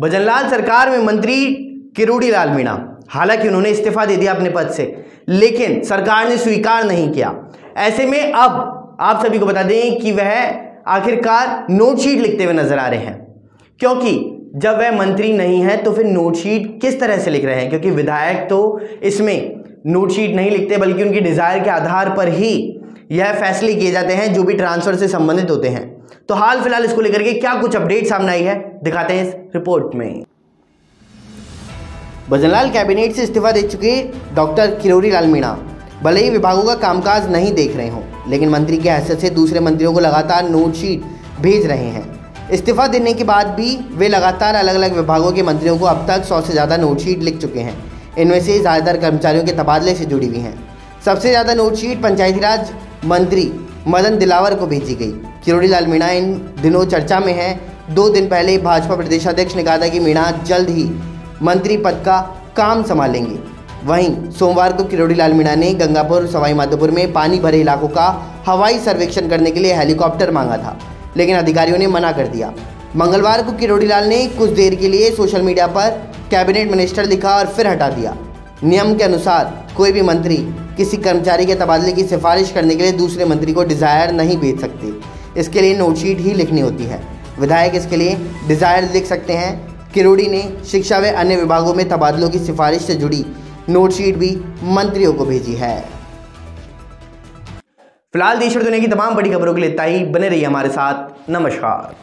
भजनलाल सरकार में मंत्री किरोड़ी लाल मीणा। हालाँकि उन्होंने इस्तीफा दे दिया अपने पद से, लेकिन सरकार ने स्वीकार नहीं किया। ऐसे में अब आप सभी को बता दें कि वह आखिरकार नोटशीट लिखते हुए नज़र आ रहे हैं। क्योंकि जब वह मंत्री नहीं है तो फिर नोटशीट किस तरह से लिख रहे हैं? क्योंकि विधायक तो इसमें नोटशीट नहीं लिखते, बल्कि उनकी डिज़ायर के आधार पर ही यह फैसले किए जाते हैं जो भी ट्रांसफ़र से संबंधित होते हैं। तो हाल फ़िलहाल इसको लेकर के क्या कुछ अपडेट सामने आई है, दिखाते हैं इस रिपोर्ट में। भजनलाल कैबिनेट से इस्तीफा दे चुके डॉक्टर किरोरी लाल मीणा। भले ही विभागों का कामकाज नहीं देख रहे हों, लेकिन मंत्री की हैसियत से दूसरे मंत्रियों को लगातार नोटशीट भेज रहे हैं। इस्तीफा देने के बाद भी वे लगातार अलग अलग विभागों के मंत्रियों को अब तक सौ से ज़्यादा नोटशीट लिख चुके हैं। इनमें से ज़्यादातर कर्मचारियों के तबादले से जुड़ी हुई हैं। सबसे ज़्यादा नोटशीट पंचायती राज मंत्री मदन दिलावर को भेजी गई। किरोड़ी लाल मीणा इन दिनों चर्चा में है। दो दिन पहले भाजपा प्रदेशाध्यक्ष ने कहा था कि मीणा जल्द ही मंत्री पद का काम संभालेंगे। वहीं सोमवार को किरोड़ी लाल मीणा ने गंगापुर सवाई माधोपुर में पानी भरे इलाकों का हवाई सर्वेक्षण करने के लिए हेलीकॉप्टर मांगा था, लेकिन अधिकारियों ने मना कर दिया। मंगलवार को किरोड़ी लाल ने कुछ देर के लिए सोशल मीडिया पर कैबिनेट मिनिस्टर लिखा और फिर हटा दिया। नियम के अनुसार कोई भी मंत्री किसी कर्मचारी के तबादले की सिफारिश करने के लिए दूसरे मंत्री को डिज़ायर नहीं भेज सकते। इसके लिए नोटशीट ही लिखनी होती है। विधायक इसके लिए डिज़ायर लिख सकते हैं। किरोड़ी ने शिक्षा व अन्य विभागों में तबादलों की सिफारिश से जुड़ी नोटशीट भी मंत्रियों को भेजी है। फ़िलहाल देश और दुनिया की तमाम बड़ी खबरों के लिए ही। बने रहिए हमारे साथ। नमस्कार।